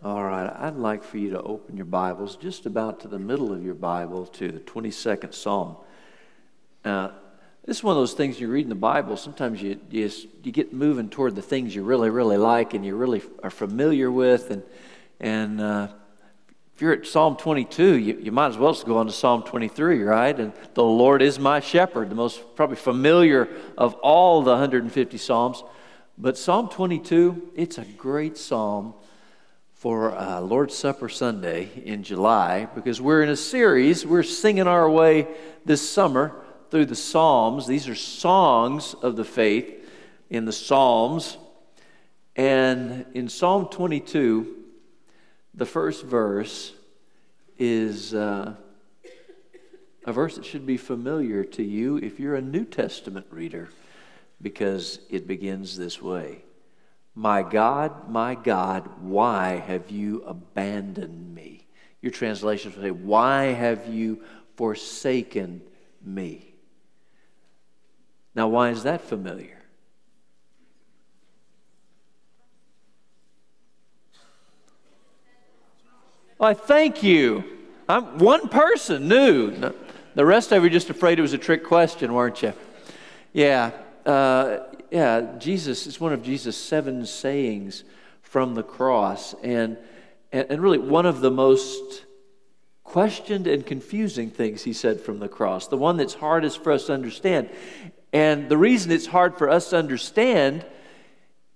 All right, I'd like for you to open your Bibles just about to the middle of your Bible to the 22nd Psalm. Now, this is one of those things you read in the Bible. Sometimes you, you, you get moving toward the things you really, really like and you really are familiar with. And, and uh, if you're at Psalm 22, you, you might as well just go on to Psalm 23, right? And the Lord is my shepherd, the most probably familiar of all the 150 Psalms. But Psalm 22, it's a great psalm for uh, Lord's Supper Sunday in July because we're in a series. We're singing our way this summer through the Psalms. These are songs of the faith in the Psalms. And in Psalm 22, the first verse is uh, a verse that should be familiar to you if you're a New Testament reader because it begins this way my God, my God, why have you abandoned me? Your translation will say, Why have you forsaken me? Now, why is that familiar? I thank you. I'm, one person knew. The rest of you just afraid it was a trick question, weren't you? Yeah. Uh, yeah, Jesus, it's one of Jesus' seven sayings from the cross. And, and, really, one of the most questioned and confusing things he said from the cross, the one that's hardest for us to understand. And the reason it's hard for us to understand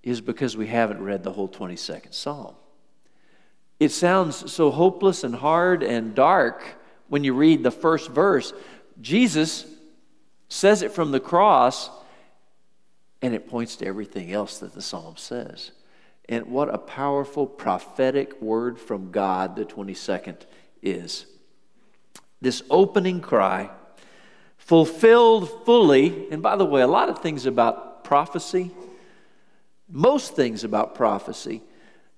is because we haven't read the whole 22nd Psalm. It sounds so hopeless and hard and dark when you read the first verse. Jesus says it from the cross and it points to everything else that the psalm says. And what a powerful prophetic word from God the 22nd is. This opening cry, fulfilled fully, and by the way, a lot of things about prophecy, most things about prophecy,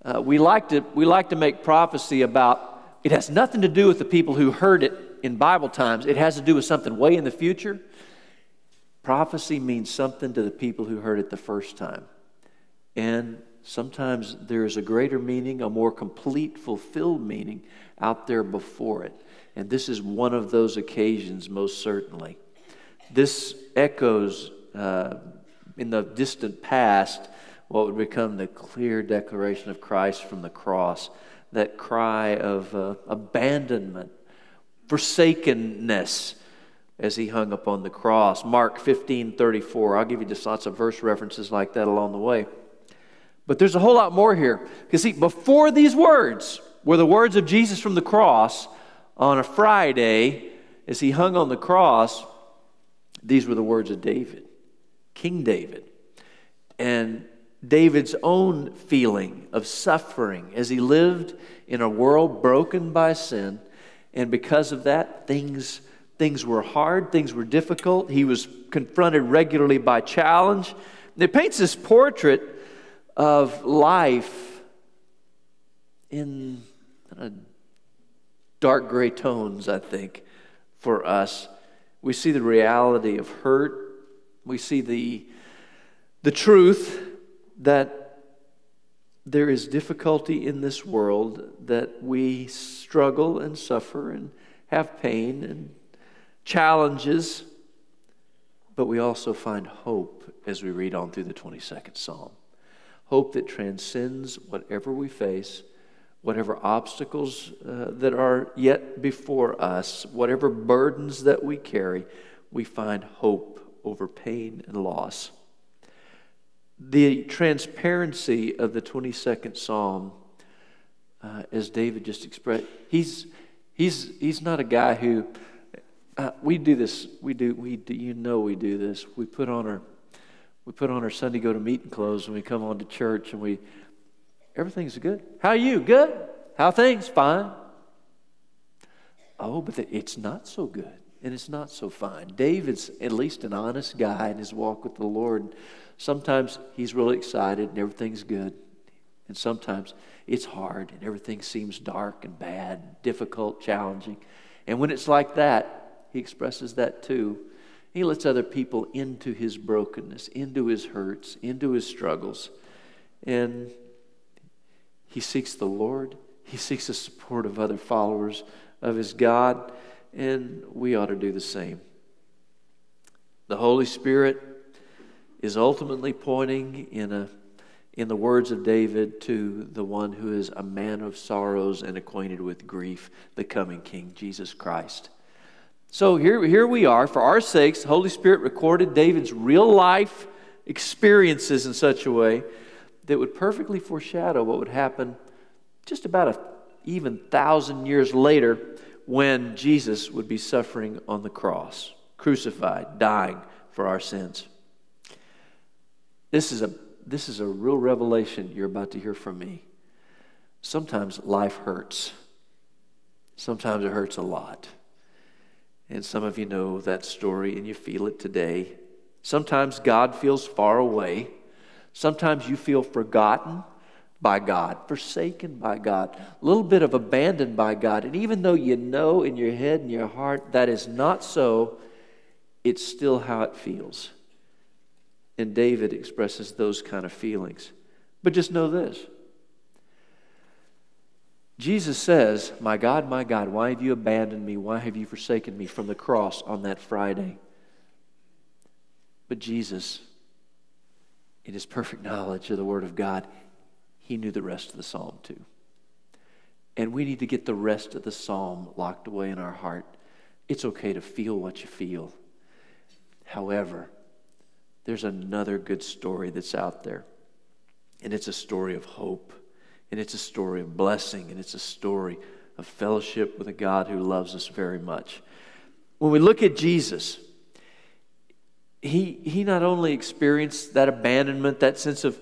uh, we, like to, we like to make prophecy about, it has nothing to do with the people who heard it in Bible times, it has to do with something way in the future. Prophecy means something to the people who heard it the first time. And sometimes there is a greater meaning, a more complete, fulfilled meaning out there before it. And this is one of those occasions, most certainly. This echoes uh, in the distant past what would become the clear declaration of Christ from the cross that cry of uh, abandonment, forsakenness as he hung upon the cross. Mark 15 34. I'll give you just lots of verse references like that along the way. But there's a whole lot more here. Because, see, before these words were the words of Jesus from the cross on a Friday as he hung on the cross. These were the words of David, King David. And David's own feeling of suffering as he lived in a world broken by sin. And because of that, things Things were hard, things were difficult. He was confronted regularly by challenge. It paints this portrait of life in dark gray tones, I think, for us. We see the reality of hurt. We see the, the truth that there is difficulty in this world, that we struggle and suffer and have pain and challenges, but we also find hope as we read on through the 22nd Psalm. Hope that transcends whatever we face, whatever obstacles uh, that are yet before us, whatever burdens that we carry, we find hope over pain and loss. The transparency of the 22nd Psalm, uh, as David just expressed, he's, he's, he's not a guy who uh, we do this. We do. We do, you know we do this. We put on our we put on our Sunday go to meeting clothes when we come on to church, and we everything's good. How are you? Good. How things? Fine. Oh, but the, it's not so good, and it's not so fine. David's at least an honest guy in his walk with the Lord. Sometimes he's really excited and everything's good, and sometimes it's hard and everything seems dark and bad, difficult, challenging. And when it's like that, he expresses that too. He lets other people into his brokenness, into his hurts, into his struggles. And He seeks the Lord, he seeks the support of other followers of his God, and we ought to do the same. The Holy Spirit is ultimately pointing in, a, in the words of David to the one who is a man of sorrows and acquainted with grief, the coming King, Jesus Christ. So here, here we are. For our sakes, the Holy Spirit recorded David's real life experiences in such a way that would perfectly foreshadow what would happen just about a even thousand years later when Jesus would be suffering on the cross, crucified, dying for our sins. This is a, this is a real revelation you're about to hear from me. Sometimes life hurts. Sometimes it hurts a lot. And some of you know that story and you feel it today. Sometimes God feels far away. Sometimes you feel forgotten by God, forsaken by God, a little bit of abandoned by God. And even though you know in your head and your heart that is not so, it's still how it feels. And David expresses those kind of feelings. But just know this Jesus says, My God, my God, why have you abandoned me? Why have you forsaken me from the cross on that Friday? But Jesus, in his perfect knowledge of the Word of God, he knew the rest of the psalm too. And we need to get the rest of the psalm locked away in our heart. It's okay to feel what you feel. However, there's another good story that's out there. And it's a story of hope. And it's a story of blessing. And it's a story of fellowship with a God who loves us very much. When we look at Jesus, he, he not only experienced that abandonment, that sense of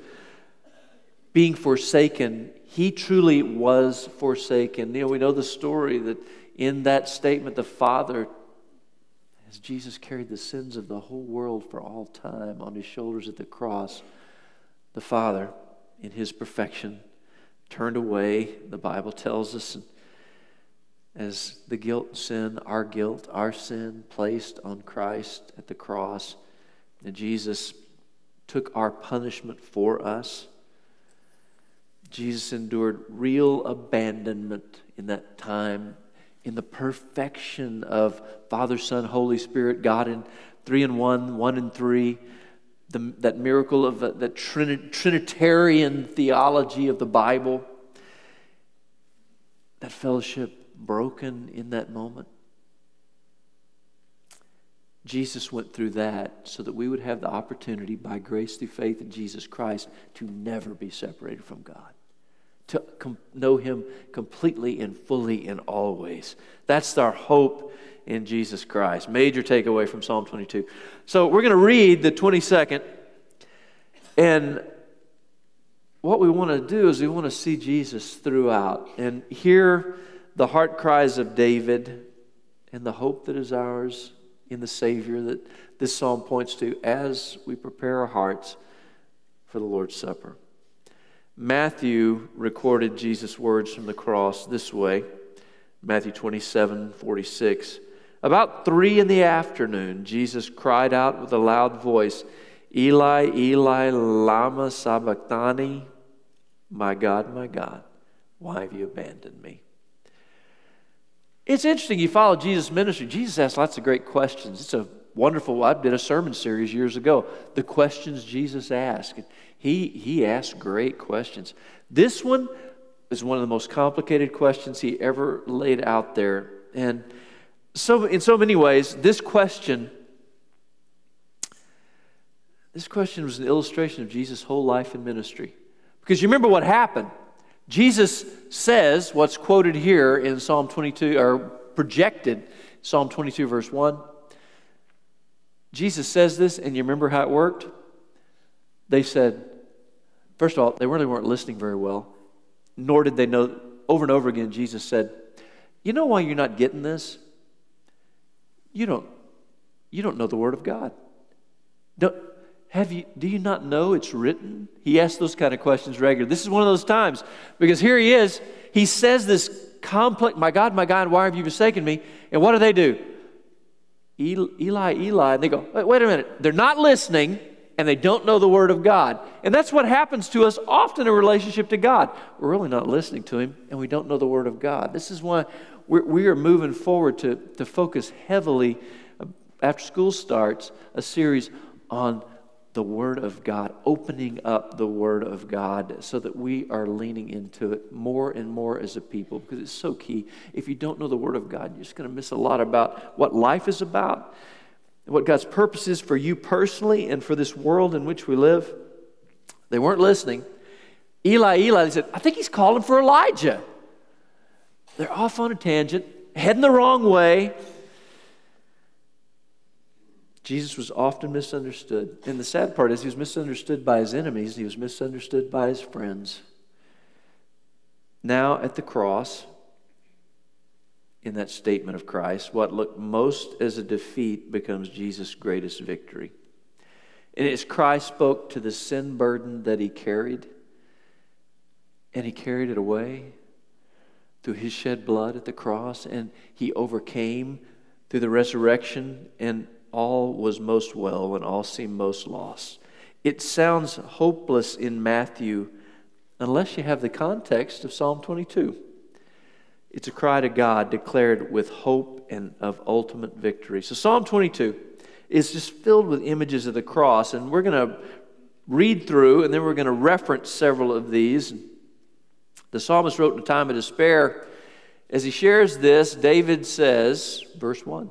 being forsaken, he truly was forsaken. You know, we know the story that in that statement, the Father, as Jesus carried the sins of the whole world for all time on his shoulders at the cross, the Father, in his perfection, turned away, the Bible tells us, as the guilt and sin, our guilt, our sin, placed on Christ at the cross. And Jesus took our punishment for us. Jesus endured real abandonment in that time, in the perfection of Father, Son, Holy Spirit, God in three and one, one and three, the, that miracle of that Trinitarian theology of the Bible, that fellowship broken in that moment. Jesus went through that so that we would have the opportunity, by grace through faith in Jesus Christ, to never be separated from God to com- know Him completely and fully in all ways. That's our hope in Jesus Christ. Major takeaway from Psalm 22. So we're going to read the 22nd. And what we want to do is we want to see Jesus throughout and hear the heart cries of David and the hope that is ours in the Savior that this psalm points to as we prepare our hearts for the Lord's Supper. Matthew recorded Jesus' words from the cross this way Matthew 27 46. About three in the afternoon, Jesus cried out with a loud voice, Eli, Eli, Lama Sabachthani, my God, my God, why have you abandoned me? It's interesting, you follow Jesus' ministry. Jesus asked lots of great questions. It's a wonderful, I did a sermon series years ago, the questions Jesus asked. He, he asked great questions. This one is one of the most complicated questions he ever laid out there. And so, in so many ways, this question, this question was an illustration of Jesus' whole life and ministry. Because you remember what happened. Jesus says what's quoted here in Psalm 22, or projected, Psalm 22, verse 1. Jesus says this, and you remember how it worked? They said, First of all, they really weren't listening very well, nor did they know. Over and over again, Jesus said, You know why you're not getting this? You don't, you don't know the Word of God. Don't, have you, do you not know it's written? He asks those kind of questions regularly. This is one of those times because here he is. He says this complex, My God, my God, why have you forsaken me? And what do they do? Eli, Eli, and they go, wait, wait a minute. They're not listening. and they don't know the Word of God. And that's what happens to us often in relationship to God. We're really not listening to Him, and we don't know the Word of God. This is why we're, we are moving forward to, to focus heavily, uh, after school starts, a series on the Word of God, opening up the Word of God so that we are leaning into it more and more as a people because it's so key. If you don't know the Word of God, you're just going to miss a lot about what life is about, what God's purpose is for you personally and for this world in which we live. They weren't listening. Eli, Eli, they said, I think he's calling for Elijah. They're off on a tangent, heading the wrong way. Jesus was often misunderstood. And the sad part is, he was misunderstood by his enemies, he was misunderstood by his friends. Now, at the cross, in that statement of Christ, what looked most as a defeat becomes Jesus' greatest victory. And as Christ spoke to the sin burden that he carried, and he carried it away through his shed blood at the cross, and he overcame through the resurrection and all was most well when all seemed most lost. It sounds hopeless in Matthew unless you have the context of Psalm 22. It's a cry to God declared with hope and of ultimate victory. So, Psalm 22 is just filled with images of the cross, and we're going to read through and then we're going to reference several of these. The psalmist wrote in a time of despair. As he shares this, David says, verse 1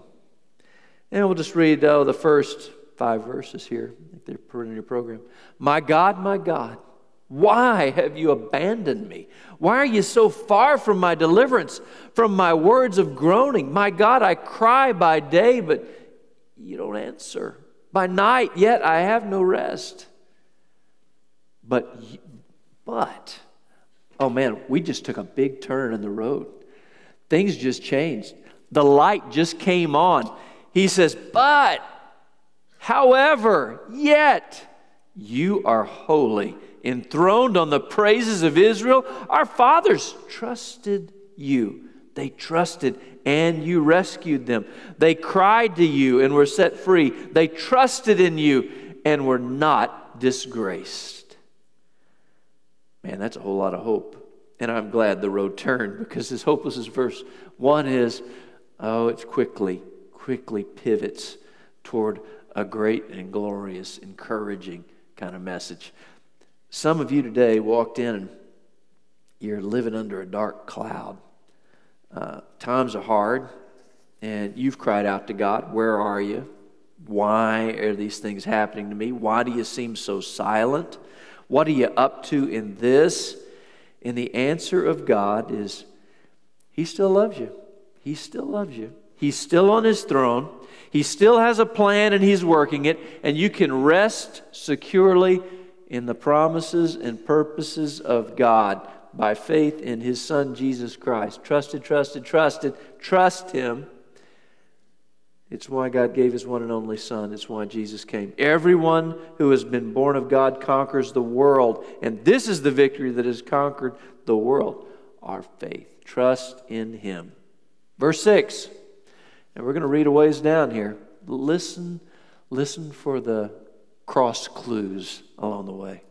and we'll just read oh, the first five verses here. They're put in your program. My God, my God, why have you abandoned me? Why are you so far from my deliverance, from my words of groaning? My God, I cry by day, but you don't answer. By night, yet I have no rest. But, but, oh man, we just took a big turn in the road. Things just changed. The light just came on. He says, But, however, yet, you are holy, enthroned on the praises of Israel. Our fathers trusted you. They trusted and you rescued them. They cried to you and were set free. They trusted in you and were not disgraced. Man, that's a whole lot of hope. And I'm glad the road turned because as hopeless as verse 1 is, oh, it's quickly quickly pivots toward a great and glorious, encouraging kind of message. Some of you today walked in and you're living under a dark cloud. Uh, times are hard, and you've cried out to God, Where are you? Why are these things happening to me? Why do you seem so silent? What are you up to in this? And the answer of God is He still loves you. He still loves you. He's still on his throne. He still has a plan and he's working it. And you can rest securely in the promises and purposes of God by faith in his son Jesus Christ. Trusted, trusted, trusted. Trust him. It's why God gave his one and only son. It's why Jesus came. Everyone who has been born of God conquers the world. And this is the victory that has conquered the world our faith. Trust in him. Verse 6. And we're going to read a ways down here. Listen, listen for the cross clues along the way.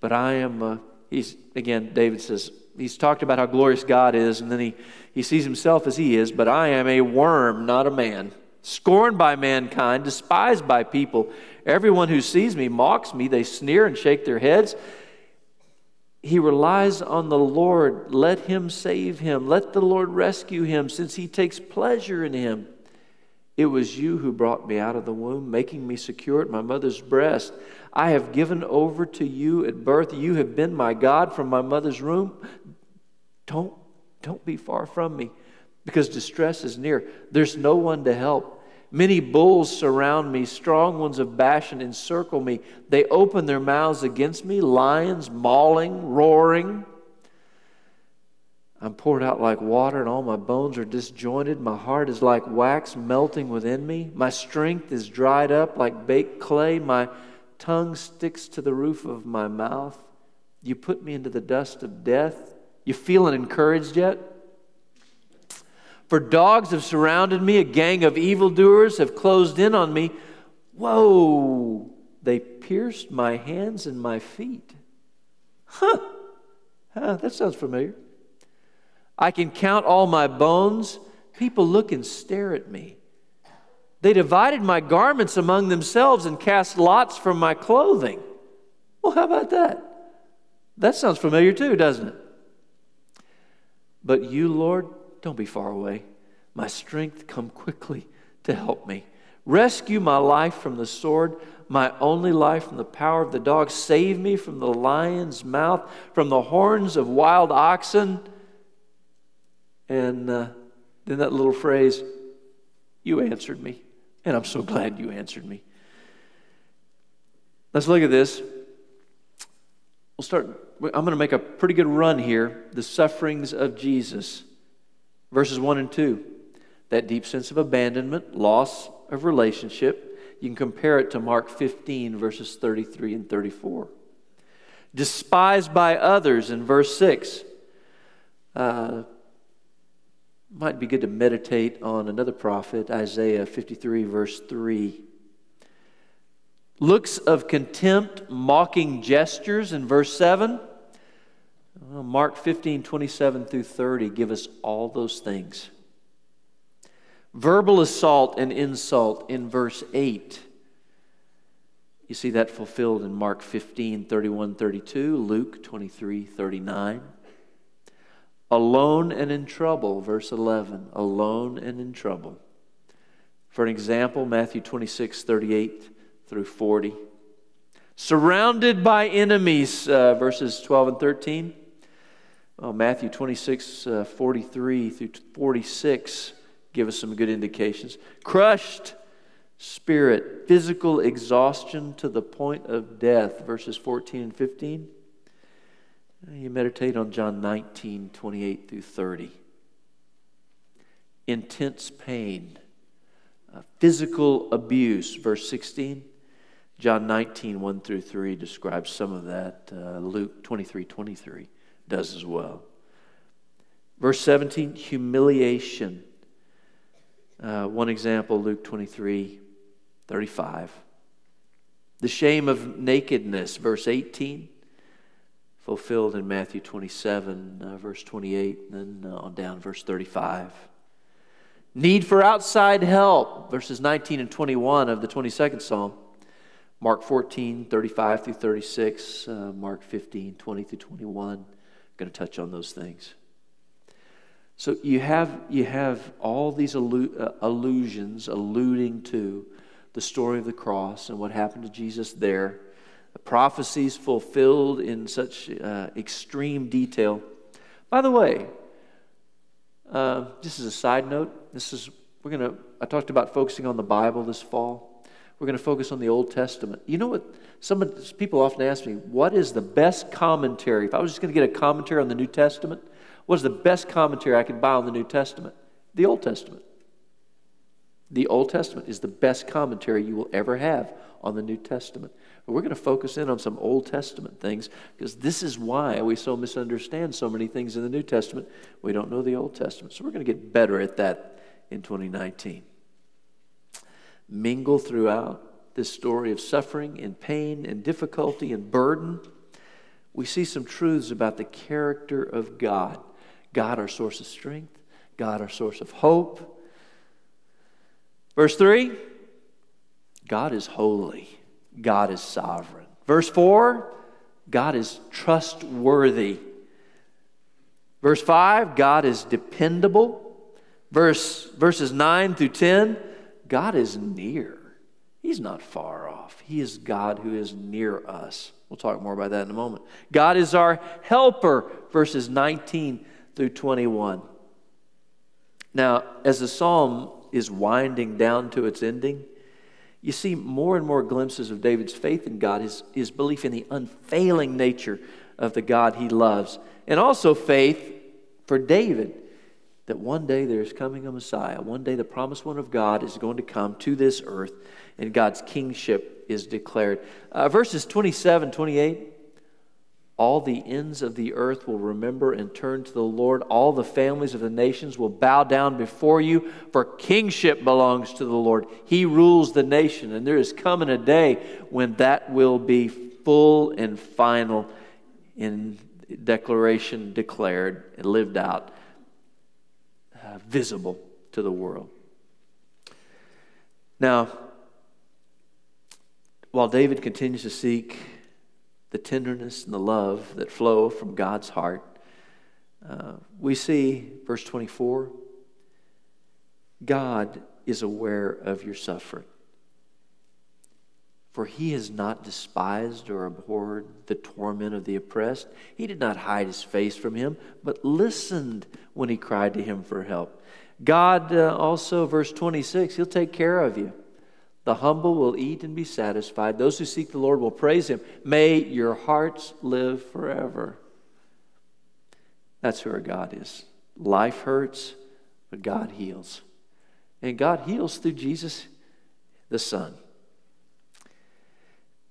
But I am, uh, he's, again, David says, he's talked about how glorious God is, and then he, he sees himself as he is, but I am a worm, not a man, scorned by mankind, despised by people. Everyone who sees me mocks me, they sneer and shake their heads he relies on the Lord. Let him save him. Let the Lord rescue him since he takes pleasure in him. It was you who brought me out of the womb, making me secure at my mother's breast. I have given over to you at birth. You have been my God from my mother's womb. Don't, don't be far from me because distress is near. There's no one to help. Many bulls surround me, strong ones of Bashan encircle me. They open their mouths against me, lions mauling, roaring. I'm poured out like water, and all my bones are disjointed. My heart is like wax melting within me. My strength is dried up like baked clay. My tongue sticks to the roof of my mouth. You put me into the dust of death. You feeling encouraged yet? For dogs have surrounded me, a gang of evildoers have closed in on me. Whoa, they pierced my hands and my feet. Huh, huh that sounds familiar. I can count all my bones. People look and stare at me. They divided my garments among themselves and cast lots for my clothing. Well, how about that? That sounds familiar too, doesn't it? But you, Lord, don't be far away. My strength come quickly to help me. Rescue my life from the sword, my only life from the power of the dog. Save me from the lion's mouth, from the horns of wild oxen. And uh, then that little phrase, you answered me. And I'm so glad you answered me. Let's look at this. We'll start, I'm going to make a pretty good run here. The sufferings of Jesus, verses 1 and 2. That deep sense of abandonment, loss of relationship. You can compare it to Mark 15, verses 33 and 34. Despised by others in verse 6. Uh, might be good to meditate on another prophet, Isaiah 53, verse 3. Looks of contempt, mocking gestures in verse 7. Uh, Mark 15, 27 through 30 give us all those things. Verbal assault and insult in verse 8. You see that fulfilled in Mark 15, 31, 32, Luke 23, 39. Alone and in trouble, verse 11. Alone and in trouble. For an example, Matthew 26, 38 through 40. Surrounded by enemies, uh, verses 12 and 13. Well, Matthew 26, uh, 43 through 46 give us some good indications. Crushed spirit, physical exhaustion to the point of death, verses 14 and 15. You meditate on John 19, 28 through 30. Intense pain, uh, physical abuse, verse 16. John 19, 1 through 3 describes some of that. Uh, Luke 23, 23 does as well. Verse 17, humiliation. Uh, one example, Luke 23, 35. The shame of nakedness, verse 18 fulfilled in Matthew 27, uh, verse 28, and then uh, on down, verse 35. Need for outside help, verses 19 and 21 of the 22nd Psalm. Mark 14, 35 through 36, uh, Mark 15, 20 through 21. I'm going to touch on those things. So you have, you have all these allu- uh, allusions alluding to the story of the cross and what happened to Jesus there prophecies fulfilled in such uh, extreme detail. By the way, uh, just as a side note, this is we're gonna. I talked about focusing on the Bible this fall. We're to focus on the Old Testament. You know what? Some people often ask me, "What is the best commentary?" If I was just to get a commentary on the New Testament, what is the best commentary I could buy on the New Testament? The Old Testament. The Old Testament is the best commentary you will ever have on the New Testament. But we're going to focus in on some Old Testament things because this is why we so misunderstand so many things in the New Testament. We don't know the Old Testament. So we're going to get better at that in 2019. Mingle throughout this story of suffering and pain and difficulty and burden. We see some truths about the character of God. God, our source of strength, God, our source of hope. Verse 3 God is holy. God is sovereign. Verse 4, God is trustworthy. Verse 5, God is dependable. Verse, verses 9 through 10, God is near. He's not far off. He is God who is near us. We'll talk more about that in a moment. God is our helper, verses 19 through 21. Now, as the psalm is winding down to its ending, you see more and more glimpses of David's faith in God, his, his belief in the unfailing nature of the God he loves, and also faith for David that one day there's coming a Messiah. One day the promised one of God is going to come to this earth and God's kingship is declared. Uh, verses 27, 28, All the ends of the earth will remember and turn to the Lord. All the families of the nations will bow down before you, for kingship belongs to the Lord. He rules the nation, and there is coming a day when that will be full and final in declaration declared and lived out, uh, visible to the world. Now, while David continues to seek the tenderness and the love that flow from God's heart, uh, we see, verse 24, God is aware of your suffering. For he has not despised or abhorred the torment of the oppressed. He did not hide his face from him, but listened when he cried to him for help. God uh, also, verse 26, he'll take care of you. The humble will eat and be satisfied. Those who seek the Lord will praise him. May your hearts live forever. That's who our God is. Life hurts, but God heals. And God heals through Jesus, the Son.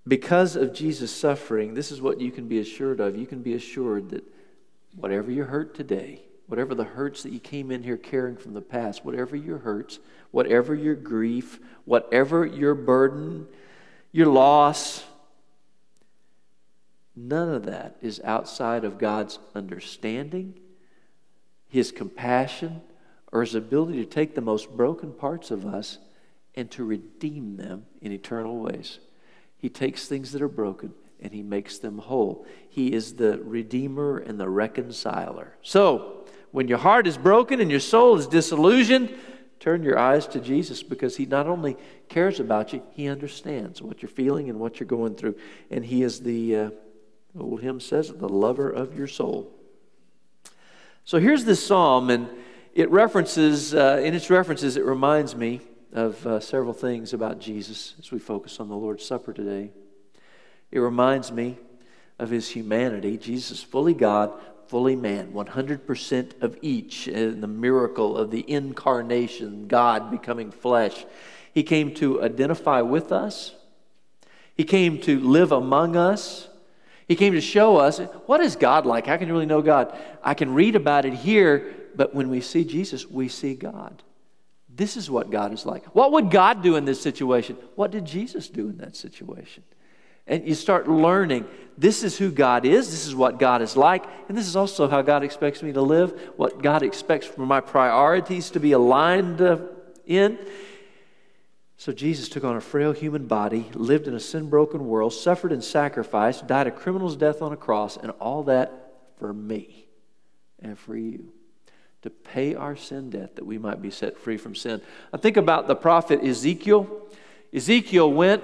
Because of Jesus' suffering, this is what you can be assured of. You can be assured that whatever you hurt today, whatever the hurts that you came in here carrying from the past, whatever your hurts, whatever your grief, whatever your burden, your loss, none of that is outside of God's understanding, His compassion, or His ability to take the most broken parts of us and to redeem them in eternal ways. He takes things that are broken and He makes them whole. He is the Redeemer and the reconciler. So, when your heart is broken and your soul is disillusioned, Turn your eyes to Jesus because He not only cares about you, He understands what you're feeling and what you're going through. And He is the, uh, old hymn says, the lover of your soul. So here's this psalm, and it references, uh, in its references, it reminds me of uh, several things about Jesus as we focus on the Lord's Supper today. It reminds me of his humanity. Jesus, fully God, fully man, 100% of each in the miracle of the incarnation, God becoming flesh. He came to identify with us, He came to live among us. He came to show us what is God like? How can you really know God? I can read about it here, but when we see Jesus, we see God. This is what God is like. What would God do in this situation? What did Jesus do in that situation? And you start learning this is who God is, this is what God is like, and this is also how God expects me to live, what God expects for my priorities to be aligned uh, in. So Jesus took on a frail human body, lived in a sin broken world, suffered and sacrificed, died a criminal's death on a cross, and all that for me and for you. To pay our sin debt that we might be set free from sin. I think about the prophet Ezekiel. Ezekiel went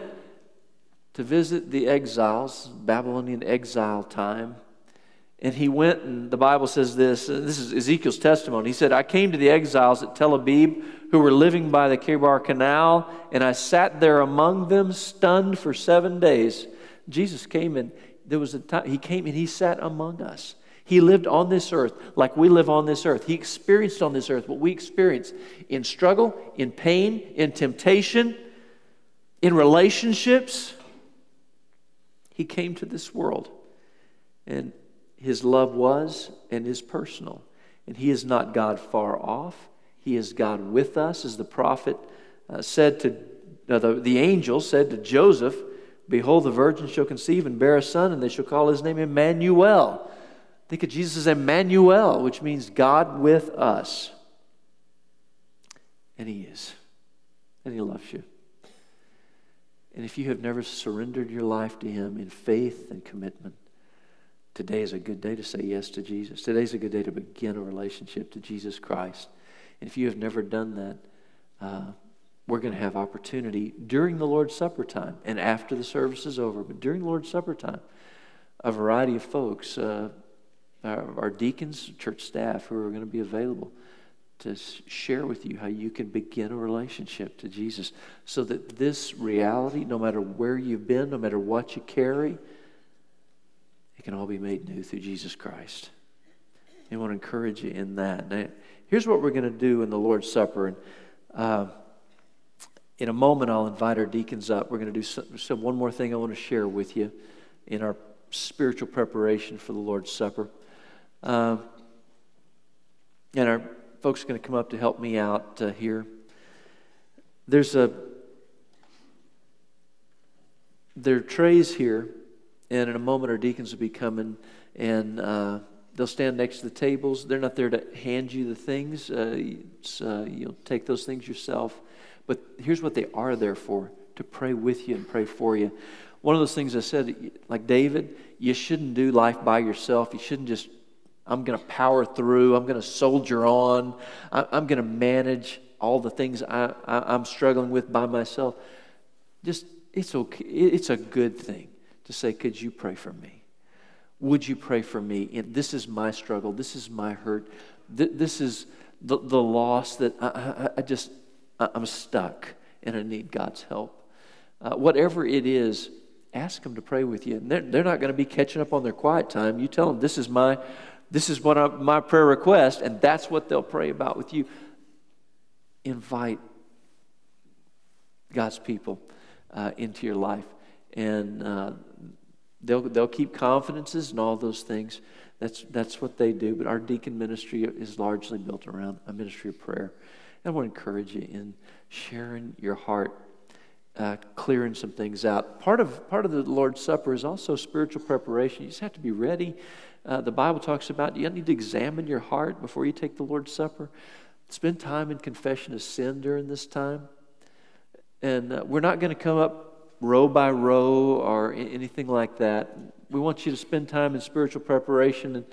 to visit the exiles, Babylonian exile time. And he went, and the Bible says this this is Ezekiel's testimony. He said, I came to the exiles at Tel Aviv who were living by the Chebar Canal, and I sat there among them, stunned for seven days. Jesus came and there was a time, he came and he sat among us. He lived on this earth like we live on this earth. He experienced on this earth what we experience in struggle, in pain, in temptation, in relationships. He came to this world, and his love was and is personal. And he is not God far off, he is God with us, as the prophet uh, said to uh, the, the angel said to Joseph, Behold, the virgin shall conceive and bear a son, and they shall call his name Emmanuel. Think of Jesus as Emmanuel, which means God with us. And he is. And he loves you. And if you have never surrendered your life to Him in faith and commitment, today is a good day to say yes to Jesus. Today is a good day to begin a relationship to Jesus Christ. And if you have never done that, uh, we're going to have opportunity during the Lord's Supper time and after the service is over. But during the Lord's Supper time, a variety of folks, uh, our, our deacons, church staff, who are going to be available to share with you how you can begin a relationship to Jesus so that this reality, no matter where you've been, no matter what you carry, it can all be made new through Jesus Christ. I want to encourage you in that. Now, here's what we're going to do in the Lord's Supper. And uh, in a moment, I'll invite our deacons up. We're going to do some, some, one more thing I want to share with you in our spiritual preparation for the Lord's Supper. Um, and our folks are going to come up to help me out uh, here. There's a there are trays here, and in a moment our deacons will be coming, and uh, they'll stand next to the tables. They're not there to hand you the things. Uh, uh, you'll take those things yourself. But here's what they are there for: to pray with you and pray for you. One of those things I said, like David, you shouldn't do life by yourself. You shouldn't just I'm going to power through. I'm going to soldier on. I'm going to manage all the things I, am struggling with by myself. Just, it's okay. It's a good thing to say, Could you pray for me? Would you pray for me? This is my struggle. This is my hurt. This is the, the loss that I, I, I just, I'm stuck and I need God's help. Uh, whatever it is, ask them to pray with you. And they're, they're not going to be catching up on their quiet time. You tell them, This is my this is what I, my prayer request, and that's what they'll pray about with you. Invite God's people uh, into your life, and uh, they'll they'll keep confidences and all those things. That's that's what they do. But our deacon ministry is largely built around a ministry of prayer. And I want to encourage you in sharing your heart uh, clearing some things out. Part of, part of the Lord's Supper is also spiritual preparation. You just have to be ready uh, the Bible talks about you need to examine your heart before you take the Lord's Supper. Spend time in confession of sin during this time. And uh, we're not going to come up row by row or anything like that. We want you to spend time in spiritual preparation, and,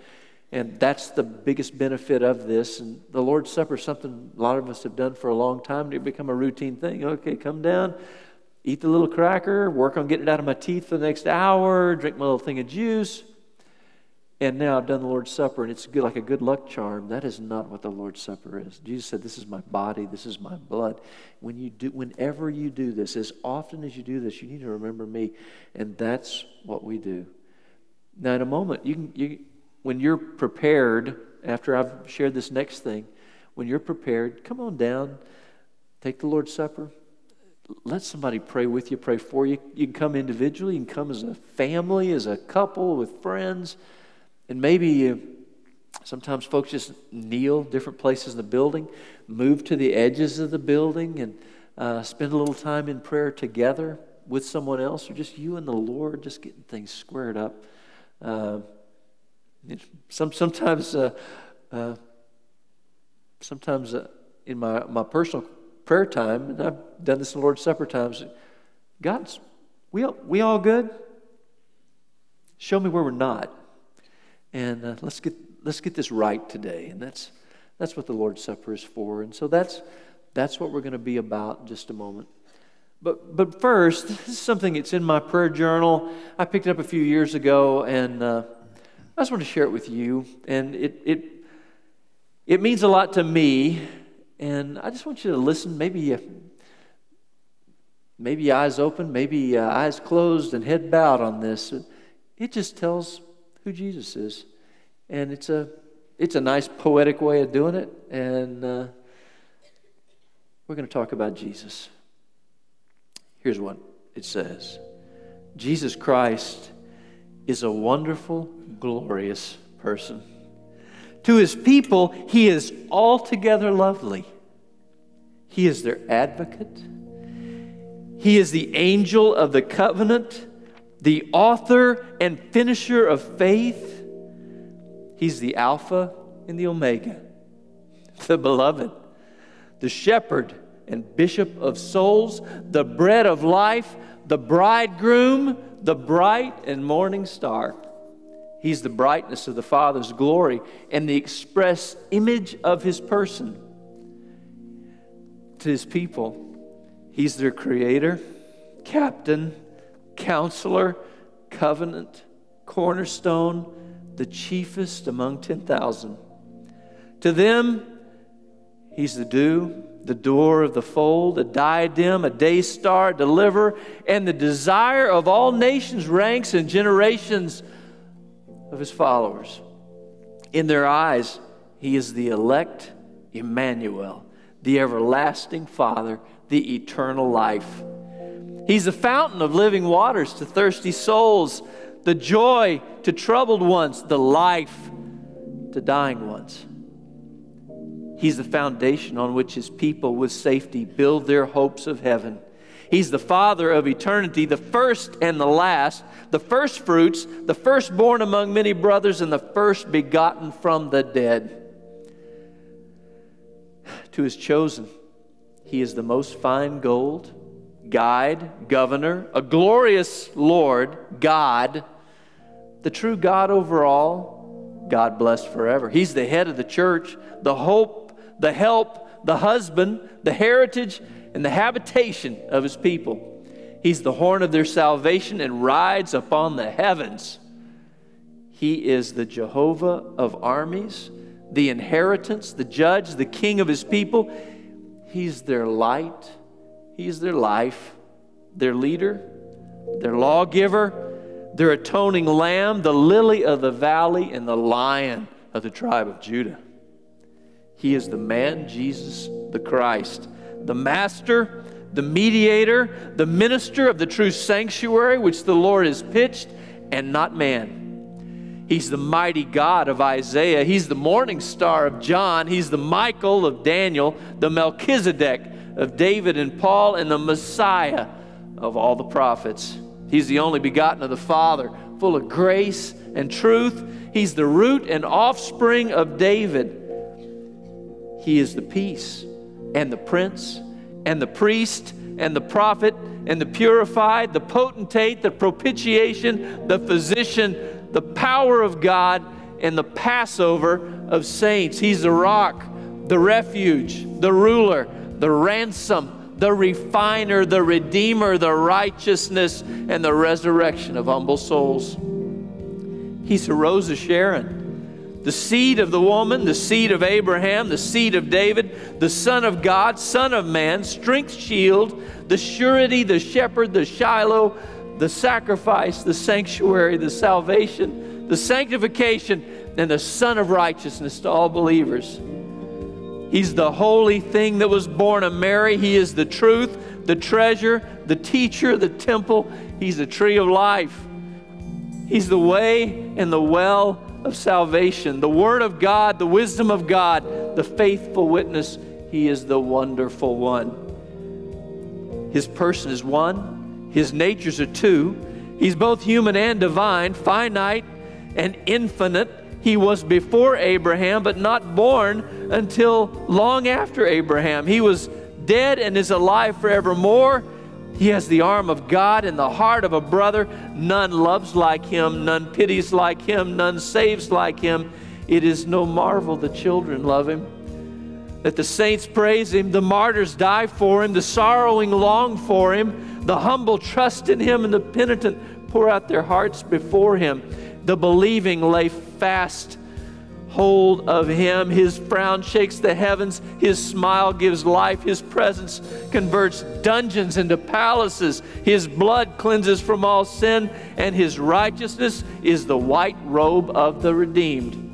and that's the biggest benefit of this. And the Lord's Supper is something a lot of us have done for a long time. It become a routine thing. Okay, come down, eat the little cracker, work on getting it out of my teeth for the next hour, drink my little thing of juice, and now I've done the Lord's Supper, and it's good, like a good luck charm. That is not what the Lord's Supper is. Jesus said, "This is my body. This is my blood." When you do, whenever you do this, as often as you do this, you need to remember me, and that's what we do. Now, in a moment, you can, you, when you're prepared, after I've shared this next thing, when you're prepared, come on down, take the Lord's Supper. Let somebody pray with you, pray for you. You can come individually, you can come as a family, as a couple, with friends. And maybe sometimes folks just kneel different places in the building, move to the edges of the building, and uh, spend a little time in prayer together with someone else, or just you and the Lord, just getting things squared up. Uh, some, sometimes, uh, uh sometimes uh, in my, my personal prayer time, and I've done this in Lord's Supper times, God's, we all, we all good? Show me where we're not and uh, let's get let's get this right today. And that's that's what the lord's supper is for. And so that's that's what we're going to be about in just a moment. But but first this is something that's in my prayer journal. I picked it up a few years ago and uh, i just want to share it with you. And it it it means a lot to me. And i just want you to listen. Maybe uh, maybe eyes open maybe uh, eyes closed and head bowed on this. It just tells who Jesus is. And it's a, it's a nice poetic way of doing it. And uh, we're going to talk about Jesus. Here's what it says Jesus Christ is a wonderful, glorious person. To his people, he is altogether lovely. He is their advocate. He is the angel of the covenant the author and finisher of faith. He's the Alpha and the Omega, the beloved, the shepherd and bishop of souls, the bread of life, the bridegroom, the bright and morning star. He's the brightness of the Father's glory and the express image of his person. To his people, he's their creator, captain, counselor, covenant, cornerstone, the chiefest among 10,000. To them, he's the dew, the door of the fold, a diadem, a day star, a deliverer, and the desire of all nations, ranks, and generations of his followers. In their eyes, he is the elect Emmanuel, the everlasting Father, the eternal life. He's a fountain of living waters to thirsty souls, the joy to troubled ones, the life to dying ones. He's the foundation on which his people with safety build their hopes of heaven. He's the Father of eternity, the first and the last, the first fruits, the firstborn among many brothers, and the first begotten from the dead. To his chosen, he is the most fine gold, guide, governor, a glorious Lord, God, the true God over all, God blessed forever. He's the head of the church, the hope, the help, the husband, the heritage, and the habitation of his people. He's the horn of their salvation and rides upon the heavens. He is the Jehovah of armies, the inheritance, the judge, the king of his people. He's their light, he's their life, their leader, their lawgiver, their atoning lamb, the lily of the valley, and the lion of the tribe of Judah. He is the man, Jesus the Christ the master, the mediator, the minister of the true sanctuary which the Lord has pitched, and not man. He's the mighty God of Isaiah. He's the morning star of John. He's the Michael of Daniel, the Melchizedek of David and Paul, and the Messiah of all the prophets. He's the only begotten of the Father, full of grace and truth. He's the root and offspring of David. He is the peace and the prince and the priest and the prophet and the purified, the potentate, the propitiation, the physician, the power of God, and the Passover of saints. He's the rock, the refuge, the ruler, the ransom, the refiner, the redeemer, the righteousness, and the resurrection of humble souls. He's the rose of Sharon the seed of the woman, the seed of Abraham, the seed of David, the Son of God, Son of Man, strength, shield, the surety, the shepherd, the Shiloh, the sacrifice, the sanctuary, the salvation, the sanctification, and the Sun of righteousness to all believers. He's the holy thing that was born of Mary. He is the truth, the treasure, the teacher, the temple. He's the tree of life. He's the way and the well of salvation, the Word of God, the wisdom of God, the faithful witness. He is the wonderful one. His person is one, His natures are two. He's both human and divine, finite and infinite. He was before Abraham, but not born until long after Abraham. He was dead and is alive forevermore. He has the arm of God and the heart of a brother. None loves like him, none pities like him, none saves like him. It is no marvel the children love him. That the saints praise him, the martyrs die for him, the sorrowing long for him, the humble trust in him, and the penitent pour out their hearts before him. The believing lay fast hold of him. His frown shakes the heavens. His smile gives life. His presence converts dungeons into palaces. His blood cleanses from all sin, and his righteousness is the white robe of the redeemed.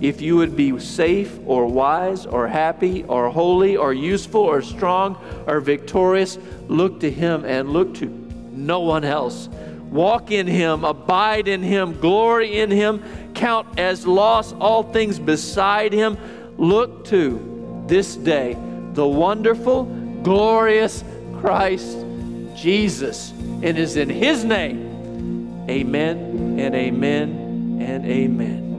If you would be safe or wise or happy or holy or useful or strong or victorious, look to him and look to no one else. Walk in him, abide in him, glory in him count as loss all things beside him. Look to this day the wonderful, glorious Christ Jesus. And it is in his name. Amen and amen and amen.